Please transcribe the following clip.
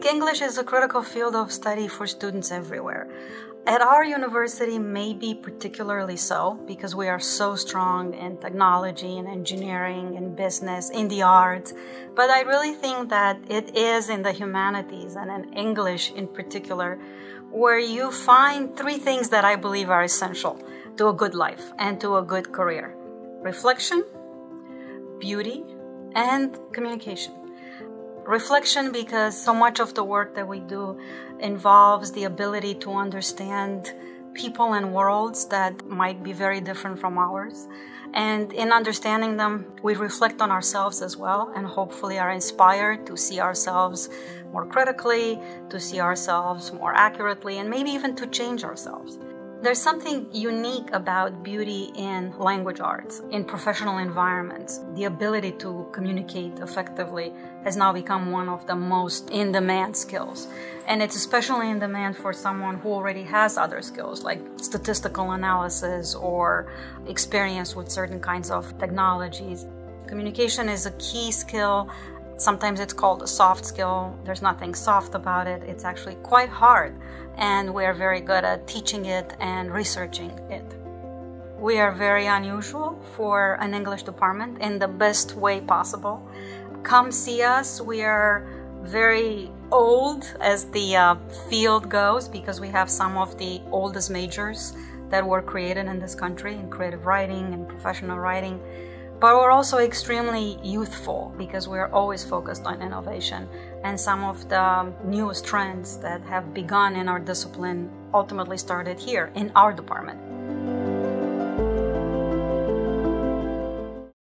think English is a critical field of study for students everywhere. At our university, maybe particularly so, because we are so strong in technology and engineering and business, in the arts. But I really think that it is in the humanities and in English in particular, where you find three things that I believe are essential to a good life and to a good career reflection, beauty, and communication. Reflection, because so much of the work that we do involves the ability to understand people and worlds that might be very different from ours. And in understanding them, we reflect on ourselves as well and hopefully are inspired to see ourselves more critically, to see ourselves more accurately, and maybe even to change ourselves. There's something unique about beauty in language arts, in professional environments. The ability to communicate effectively has now become one of the most in demand skills. And it's especially in demand for someone who already has other skills like statistical analysis or experience with certain kinds of technologies. Communication is a key skill Sometimes it's called a soft skill. There's nothing soft about it. It's actually quite hard, and we are very good at teaching it and researching it. We are very unusual for an English department in the best way possible. Come see us. We are very old as the uh, field goes because we have some of the oldest majors that were created in this country in creative writing and professional writing. But we're also extremely youthful because we're always focused on innovation. And some of the newest trends that have begun in our discipline ultimately started here in our department.